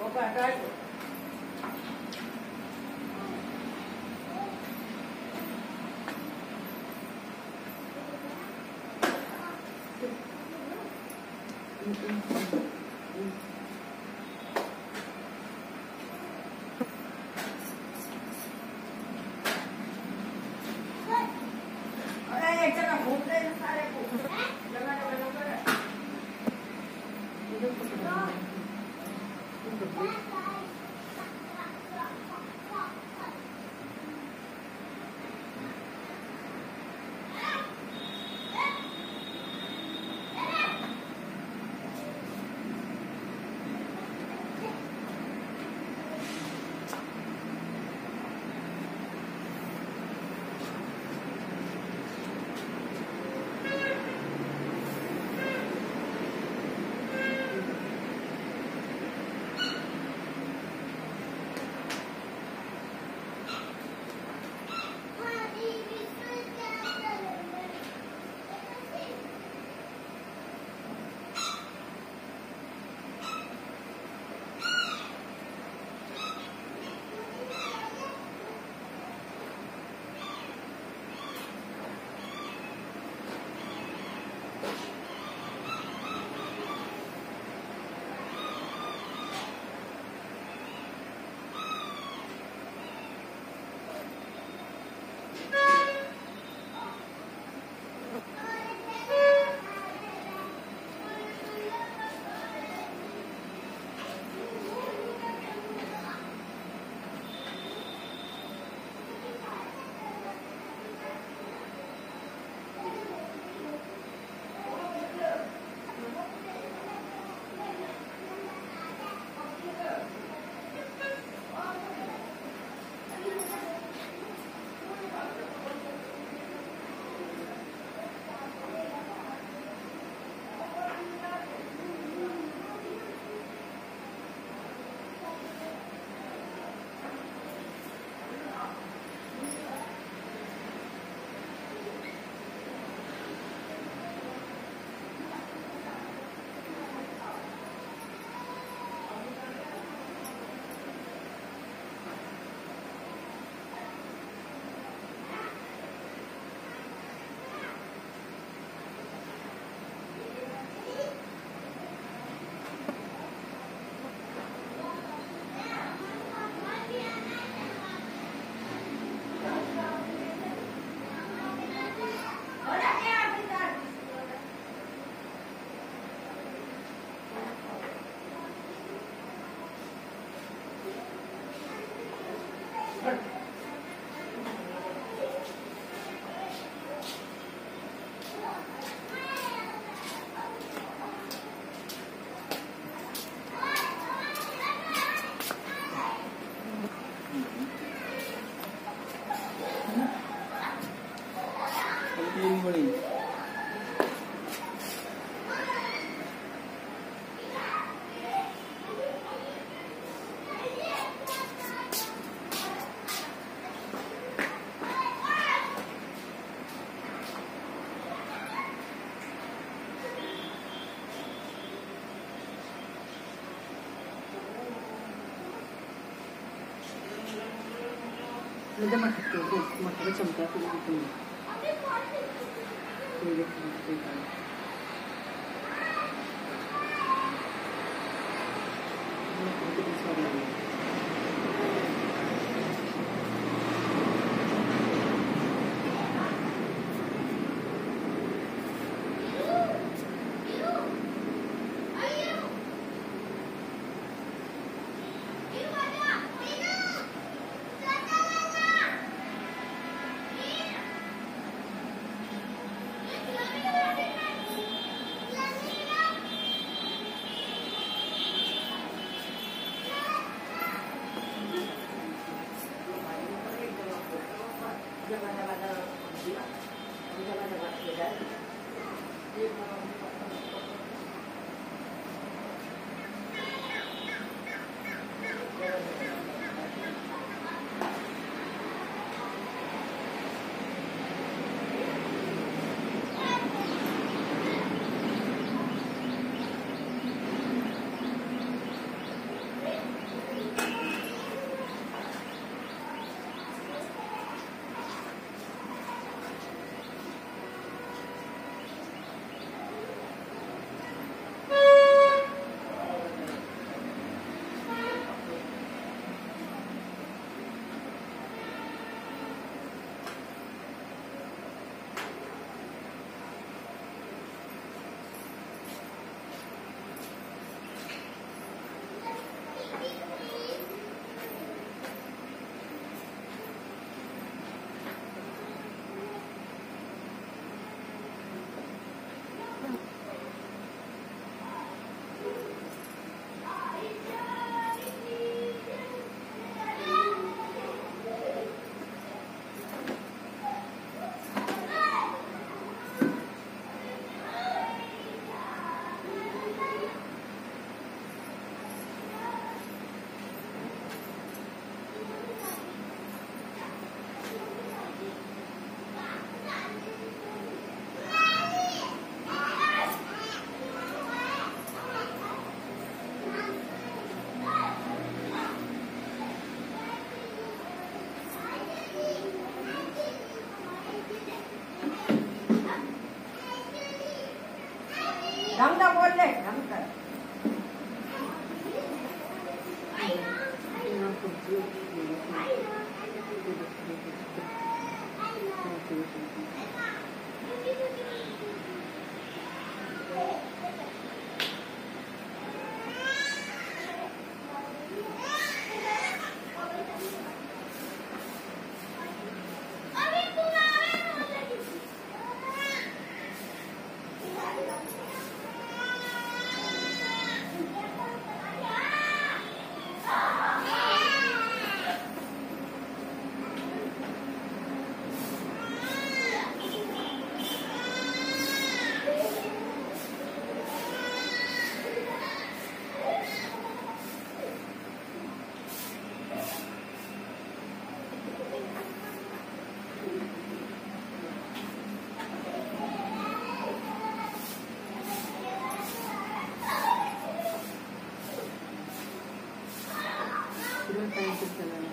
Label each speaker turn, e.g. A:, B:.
A: पापा हटा दो
B: Thank you. comfortably. तीन बड़ी Ada makhluk tu, makhluk macam tu, macam tu. 这个地方。这
A: जाए ನಮ್ದ ಒಳ್ಳೆ ನಮ್ದ
B: ఇదిగో టైం చెప్తాను